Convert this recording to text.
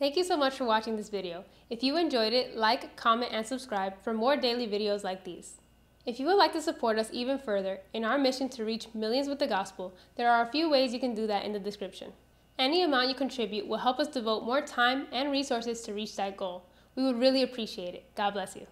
Thank you so much for watching this video. If you enjoyed it, like, comment, and subscribe for more daily videos like these. If you would like to support us even further in our mission to reach millions with the gospel, there are a few ways you can do that in the description. Any amount you contribute will help us devote more time and resources to reach that goal. We would really appreciate it. God bless you.